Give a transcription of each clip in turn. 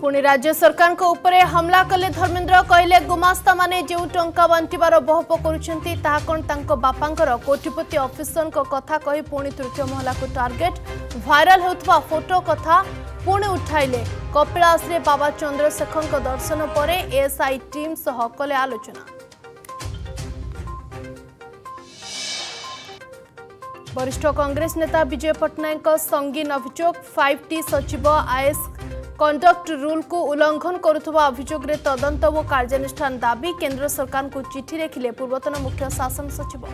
ପୁଣି ରାଜ୍ୟ ସରକାରଙ୍କ ଉପରେ ହମଲା କଲେ ଧର୍ମେନ୍ଦ୍ର କହିଲେ ଗୁମାସ୍ତାମାନେ ଯେଉଁ ଟଙ୍କା ବାଣ୍ଟିବାର ବହପ କରୁଛନ୍ତି ତାହା କ'ଣ ତାଙ୍କ ବାପାଙ୍କର କୋଟିପତି ଅଫିସରଙ୍କ କଥା କହି ପୁଣି ତୃତୀୟ ମହଲାକୁ ଟାର୍ଗେଟ୍ ଭାଇରାଲ ହେଉଥିବା ଫଟୋ କଥା ପୁଣି ଉଠାଇଲେ କପିଳାସରେ ବାବା ଚନ୍ଦ୍ରଶେଖରଙ୍କ ଦର୍ଶନ ପରେ ଏଏସ୍ଆଇ ଟିମ୍ ସହ କଲେ ଆଲୋଚନା ବରିଷ୍ଠ କଂଗ୍ରେସ ନେତା ବିଜୟ ପଟ୍ଟନାୟକଙ୍କ ସଙ୍ଗୀନ ଅଭିଯୋଗ ଫାଇଭ୍ ଟି ସଚିବ ଆଇଏସ୍ कन्डक्ट करुवा अभोग गर्ुला अभि तदन्त वर्षान दाबी केन्द्र को चिठी लिखिले पूर्वतन मुख्य शासन सचिव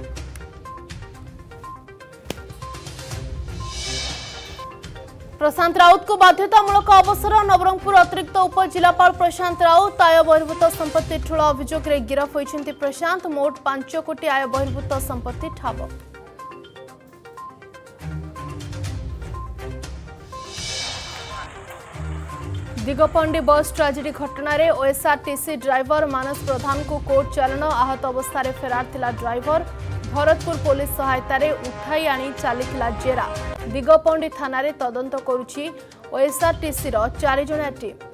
प्रशांत राउत को बाध्यतामूलक अवसर नवरंगपुर अतिरिक्त उपजिलापाल प्रशांत राउत आय बहिर्भूत सम्पत्ति ठुला अभियोगले गिरफे प्रशांत मोट पांच कोटी आय बहिर्भूत संपत्ति ठाउँ ଦିଗପଣ୍ଡି ବସ୍ ଟ୍ରାଜେଡି ଘଟଣାରେ ଓଏସ୍ଆରଟିସି ଡ୍ରାଇଭର ମାନସ ପ୍ରଧାନଙ୍କୁ କୋର୍ଟ ଚାଲାଣ ଆହତ ଅବସ୍ଥାରେ ଫେରାର ଥିଲା ଡ୍ରାଇଭର ଭରତପୁର ପୋଲିସ ସହାୟତାରେ ଉଠାଇ ଆଣି ଚାଲିଥିଲା ଜେରା ଦିଗପଣ୍ଡି ଥାନାରେ ତଦନ୍ତ କରୁଛି ଓଏସ୍ଆରଟିସିର ଚାରିଜଣିଆ ଟିମ୍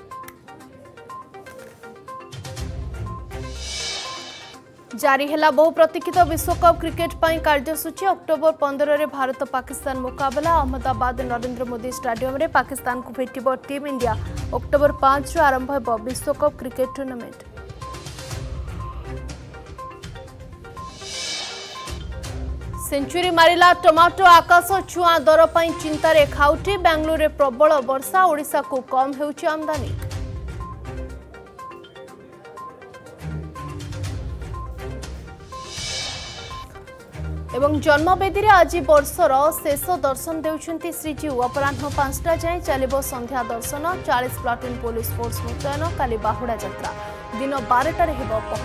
জারি হেলা বহু প্রতীক্ষিত বিশ্বকপ ক্রিকেট পাই কার্যসূচী অক্টোবর পনেরে ভারত পাকিস্তান মুকাবলা অহমদাবাদ নরেন্দ্র মোদী স্টাডিয়ামে পাকিস্তানকে ভেটব টিম ইন্ডিয়া অক্টোবর পাঁচর আরম্ভ হব বিশ্বকপ ক্রিকেট টুর্নামেন্ট সেঞ্চুরি মারিলা টমাটো আকাশ ছুঁ দর পাই চিন্তার খাউটি বেঙ্গালুরে প্রবল বর্ষা ওড়শাকু কম হেউছি আমদানী এবং জন্মবেদীরে আজি বর্ষর শেষ দর্শন দেউছেন শ্রীজীউ অপরাহ্ন পাঁচটা যাই চালব সন্ধ্যা দর্শন চাশ প্লাটুন পুলিশ ফোর্স মুতয়ন কালি বাহুড়া যাত্রা দিন বারটার হব পহ